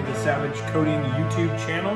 to Savage Coating YouTube channel.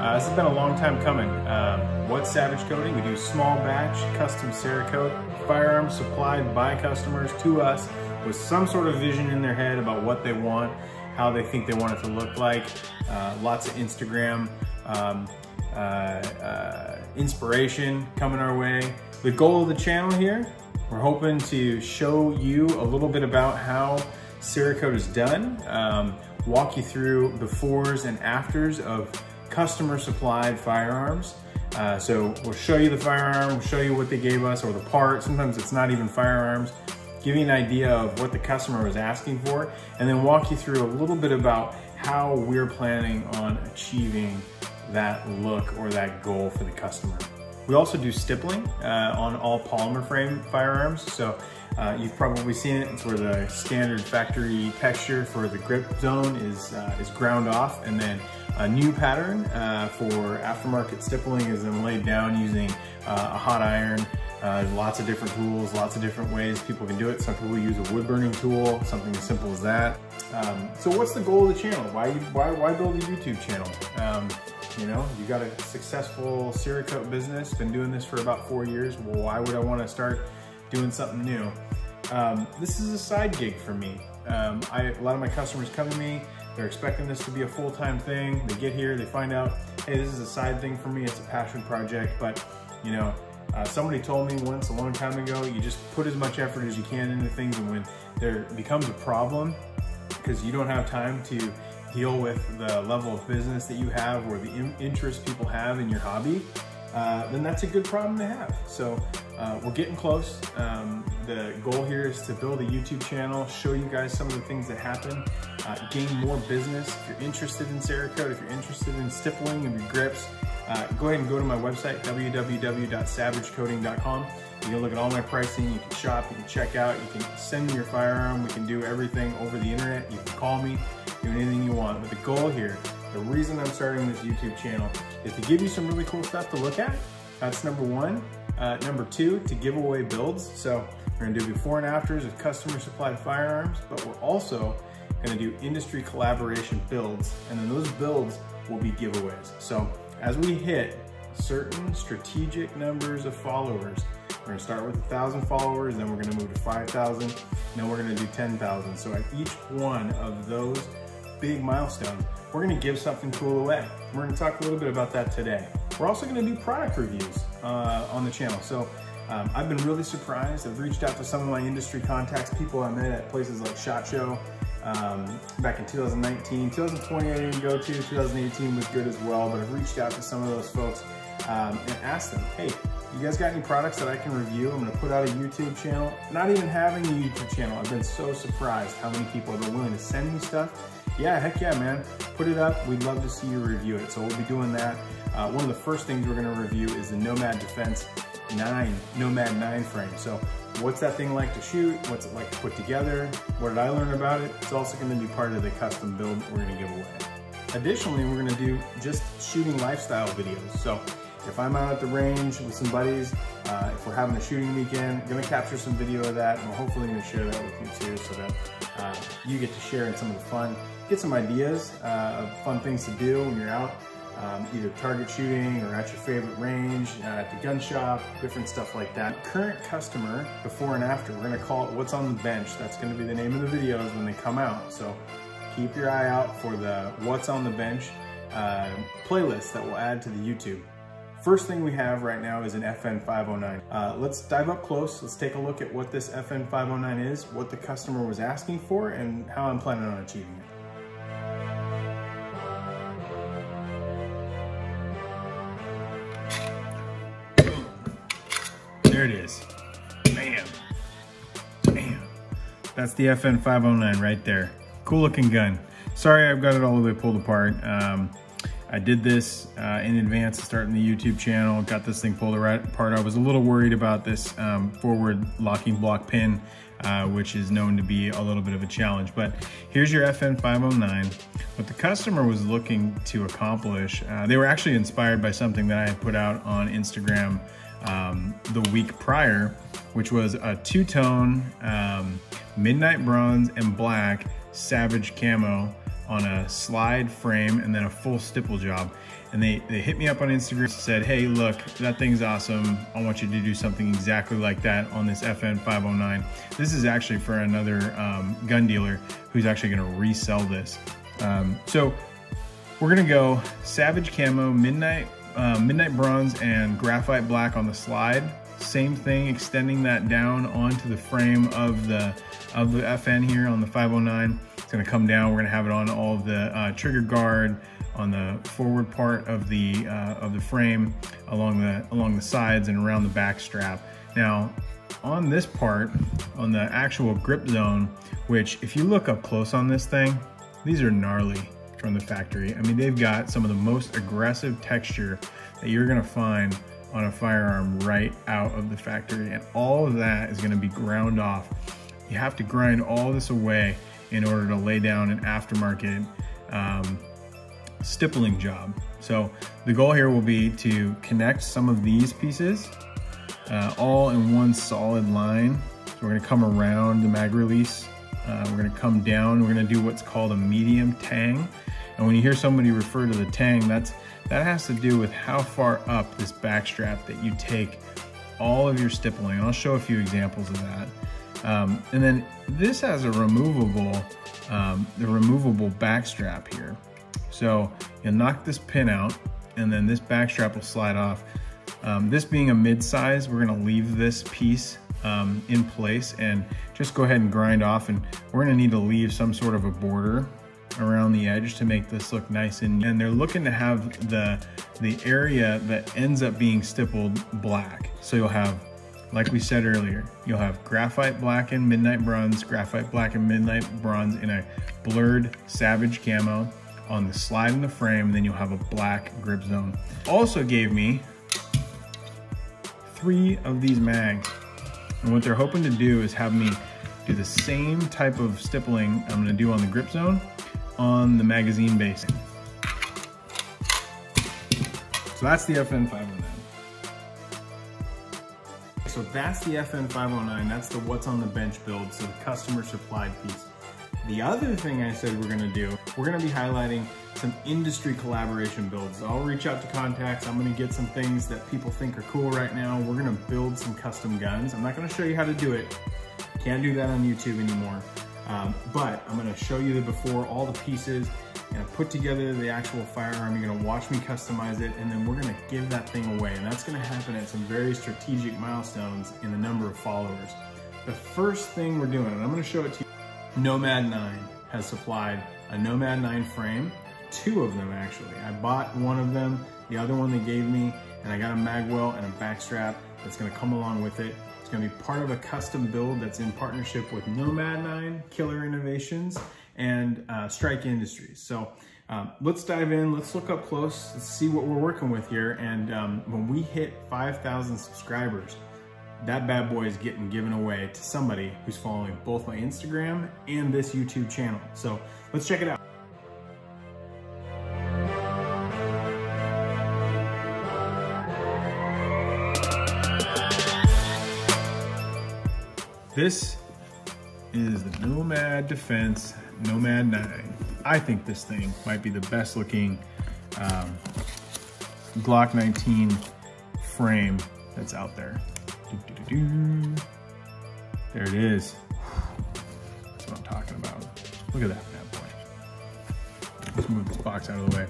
Uh, this has been a long time coming. Um, what's Savage Coating? We do small batch, custom Cerakote firearms supplied by customers to us with some sort of vision in their head about what they want, how they think they want it to look like. Uh, lots of Instagram um, uh, uh inspiration coming our way. The goal of the channel here, we're hoping to show you a little bit about how Cerakote is done, um, walk you through befores and afters of customer supplied firearms. Uh, so we'll show you the firearm, we'll show you what they gave us or the part. Sometimes it's not even firearms. Give you an idea of what the customer was asking for and then walk you through a little bit about how we're planning on achieving that look or that goal for the customer. We also do stippling uh, on all polymer frame firearms. So uh, you've probably seen it. It's where the standard factory texture for the grip zone is, uh, is ground off and then a new pattern uh, for aftermarket stippling is then laid down using uh, a hot iron. Uh, lots of different tools, lots of different ways people can do it. Some people use a wood burning tool, something as simple as that. Um, so what's the goal of the channel? Why, why, why build a YouTube channel? Um, you know, you got a successful Cerakote business, been doing this for about four years. Well, why would I want to start doing something new? Um, this is a side gig for me. Um, I, a lot of my customers come to me, they're expecting this to be a full-time thing. They get here, they find out, hey, this is a side thing for me. It's a passion project, but you know, uh, somebody told me once a long time ago, you just put as much effort as you can into things and when there becomes a problem, because you don't have time to deal with the level of business that you have or the interest people have in your hobby, uh, then that's a good problem to have. So uh, we're getting close. Um, the goal here is to build a YouTube channel, show you guys some of the things that happen, uh, gain more business. If you're interested in Cerakote, if you're interested in stippling of your grips, uh, go ahead and go to my website, www.savagecoating.com. You can look at all my pricing, you can shop, you can check out, you can send me your firearm, we can do everything over the internet, you can call me, do anything you want. But the goal here, the reason I'm starting this YouTube channel is to give you some really cool stuff to look at. That's number one. Uh, number two, to give away builds. So we're gonna do before and afters of customer supplied firearms, but we're also gonna do industry collaboration builds, and then those builds will be giveaways. So as we hit certain strategic numbers of followers, we're gonna start with a thousand followers, then we're gonna move to 5,000, then we're gonna do 10,000. So at each one of those big milestones, we're gonna give something cool away. We're gonna talk a little bit about that today. We're also gonna do product reviews uh, on the channel. So um, I've been really surprised. I've reached out to some of my industry contacts, people I met at places like SHOT Show um, back in 2019. 2020 I didn't go to, 2018 was good as well, but I've reached out to some of those folks um, and asked them, hey, you guys got any products that I can review? I'm gonna put out a YouTube channel. Not even having a YouTube channel, I've been so surprised how many people have been willing to send me stuff. Yeah, heck yeah, man. Put it up. We'd love to see you review it. So we'll be doing that. Uh, one of the first things we're gonna review is the Nomad Defense 9, Nomad 9 frame. So what's that thing like to shoot? What's it like to put together? What did I learn about it? It's also gonna be part of the custom build we're gonna give away. Additionally, we're gonna do just shooting lifestyle videos. So if I'm out at the range with some buddies, uh, if we're having a shooting weekend, I'm gonna capture some video of that and we're hopefully gonna share that with you too so that uh, you get to share in some of the fun, get some ideas uh, of fun things to do when you're out, um, either target shooting or at your favorite range, uh, at the gun shop, different stuff like that. Current customer, before and after, we're gonna call it What's on the Bench. That's gonna be the name of the videos when they come out. So keep your eye out for the What's on the Bench uh, playlist that we'll add to the YouTube. First thing we have right now is an FN509. Uh, let's dive up close. Let's take a look at what this FN509 is, what the customer was asking for, and how I'm planning on achieving it. There it is. Bam. Bam. That's the FN509 right there. Cool looking gun. Sorry I've got it all the way pulled apart. Um, I did this uh, in advance of starting the YouTube channel, got this thing pulled apart. I was a little worried about this um, forward locking block pin, uh, which is known to be a little bit of a challenge. But here's your FN509. What the customer was looking to accomplish, uh, they were actually inspired by something that I had put out on Instagram um, the week prior, which was a two-tone um, midnight bronze and black savage camo on a slide frame and then a full stipple job. And they, they hit me up on Instagram said, hey, look, that thing's awesome. I want you to do something exactly like that on this FN 509. This is actually for another um, gun dealer who's actually gonna resell this. Um, so we're gonna go Savage Camo, Midnight, uh, Midnight Bronze, and Graphite Black on the slide. Same thing, extending that down onto the frame of the of the FN here on the 509. It's gonna come down. We're gonna have it on all the uh, trigger guard, on the forward part of the uh, of the frame, along the along the sides and around the back strap. Now, on this part, on the actual grip zone, which if you look up close on this thing, these are gnarly from the factory. I mean, they've got some of the most aggressive texture that you're gonna find on a firearm right out of the factory. And all of that is gonna be ground off. You have to grind all this away in order to lay down an aftermarket um, stippling job. So the goal here will be to connect some of these pieces uh, all in one solid line. So we're gonna come around the mag release. Uh, we're gonna come down, we're gonna do what's called a medium tang. And when you hear somebody refer to the tang, that's that has to do with how far up this back strap that you take all of your stippling. And I'll show a few examples of that. Um, and then this has a removable, um, the removable back strap here. So you'll knock this pin out and then this back strap will slide off. Um, this being a mid-size, we're gonna leave this piece um, in place and just go ahead and grind off. And we're gonna need to leave some sort of a border around the edge to make this look nice. And, and they're looking to have the the area that ends up being stippled black. So you'll have like we said earlier you'll have graphite black and midnight bronze graphite black and midnight bronze in a blurred savage camo on the slide in the frame and then you'll have a black grip zone. Also gave me three of these mags and what they're hoping to do is have me do the same type of stippling I'm gonna do on the grip zone on the magazine basing. So that's the FN 509. So that's the FN 509. That's the what's on the bench build, so the customer supplied piece. The other thing I said we're gonna do, we're gonna be highlighting some industry collaboration builds. I'll reach out to contacts. I'm gonna get some things that people think are cool right now. We're gonna build some custom guns. I'm not gonna show you how to do it. Can't do that on YouTube anymore. Um, but I'm gonna show you the before, all the pieces, and put together the actual firearm. You're gonna watch me customize it, and then we're gonna give that thing away. And that's gonna happen at some very strategic milestones in the number of followers. The first thing we're doing, and I'm gonna show it to you, Nomad 9 has supplied a Nomad 9 frame, two of them actually. I bought one of them, the other one they gave me, and I got a magwell and a backstrap that's gonna come along with it It's gonna be part of a custom build that's in partnership with Nomad 9, Killer Innovations, and uh, Strike Industries. So um, let's dive in, let's look up close, let's see what we're working with here. And um, when we hit 5,000 subscribers, that bad boy is getting given away to somebody who's following both my Instagram and this YouTube channel. So let's check it out. This is the Nomad Defense Nomad 9. I think this thing might be the best looking um, Glock 19 frame that's out there. There it is. That's what I'm talking about. Look at that bad boy. Let's move this box out of the way.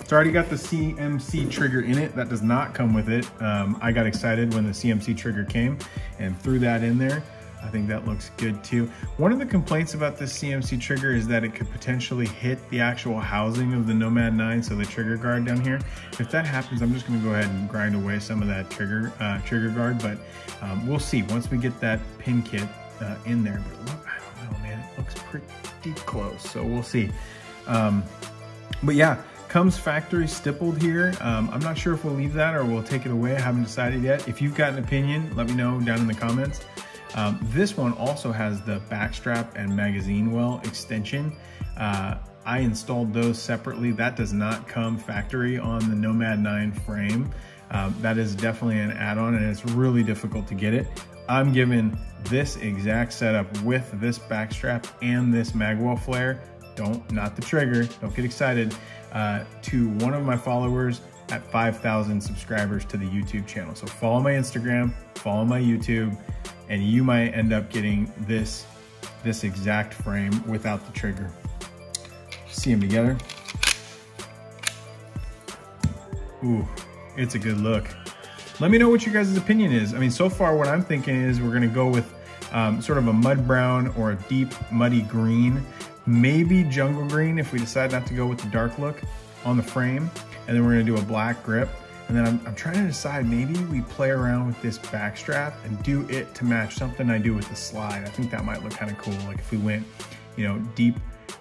It's already got the CMC trigger in it. That does not come with it. Um, I got excited when the CMC trigger came and threw that in there. I think that looks good too. One of the complaints about this CMC trigger is that it could potentially hit the actual housing of the Nomad 9, so the trigger guard down here. If that happens, I'm just gonna go ahead and grind away some of that trigger uh, trigger guard, but um, we'll see once we get that pin kit uh, in there. But look, I don't know, man, it looks pretty close, so we'll see. Um, but yeah, comes factory stippled here. Um, I'm not sure if we'll leave that or we'll take it away. I haven't decided yet. If you've got an opinion, let me know down in the comments. Um, this one also has the backstrap and magazine well extension. Uh, I installed those separately. That does not come factory on the Nomad 9 frame. Um, that is definitely an add-on and it's really difficult to get it. I'm giving this exact setup with this backstrap and this magwell flare don't, not the trigger, don't get excited, uh, to one of my followers at 5,000 subscribers to the YouTube channel. So follow my Instagram, follow my YouTube, and you might end up getting this, this exact frame without the trigger. See them together. Ooh, it's a good look. Let me know what your guys' opinion is. I mean, so far what I'm thinking is we're gonna go with um, sort of a mud brown or a deep muddy green, maybe jungle green if we decide not to go with the dark look on the frame. And then we're gonna do a black grip. And then I'm, I'm trying to decide, maybe we play around with this back strap and do it to match something I do with the slide. I think that might look kind of cool. Like if we went, you know, deep,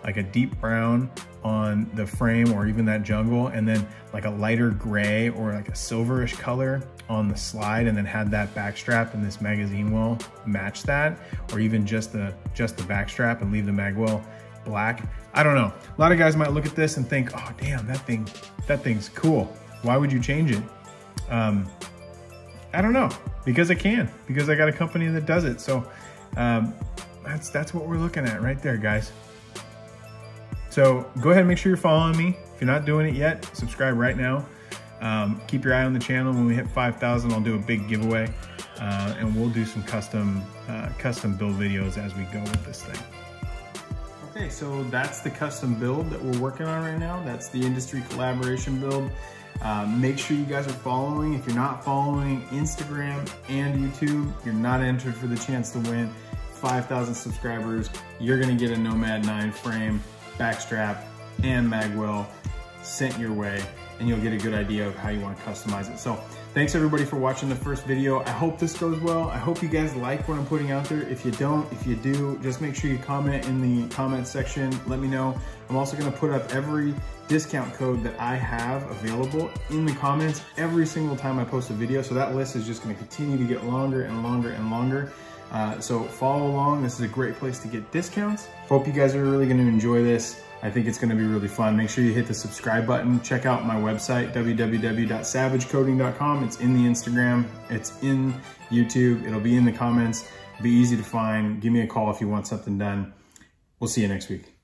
like a deep brown on the frame or even that jungle and then like a lighter gray or like a silverish color on the slide and then had that back strap and this magazine well match that or even just the just the back strap and leave the mag well black. I don't know. A lot of guys might look at this and think, oh damn, that thing, that thing's cool. Why would you change it? Um, I don't know, because I can, because I got a company that does it. So um, that's, that's what we're looking at right there, guys. So go ahead and make sure you're following me. If you're not doing it yet, subscribe right now. Um, keep your eye on the channel. When we hit 5,000, I'll do a big giveaway, uh, and we'll do some custom uh, custom build videos as we go with this thing. Okay, so that's the custom build that we're working on right now. That's the industry collaboration build. Uh, make sure you guys are following. If you're not following Instagram and YouTube, you're not entered for the chance to win 5,000 subscribers. You're gonna get a Nomad 9 frame backstrap, and magwell sent your way and you'll get a good idea of how you want to customize it. So thanks everybody for watching the first video. I hope this goes well. I hope you guys like what I'm putting out there. If you don't, if you do, just make sure you comment in the comment section. Let me know. I'm also gonna put up every discount code that I have available in the comments every single time I post a video. So that list is just gonna continue to get longer and longer and longer. Uh, so follow along. This is a great place to get discounts. Hope you guys are really to enjoy this. I think it's going to be really fun. Make sure you hit the subscribe button. Check out my website, www.savagecoating.com. It's in the Instagram. It's in YouTube. It'll be in the comments. It'll be easy to find. Give me a call if you want something done. We'll see you next week.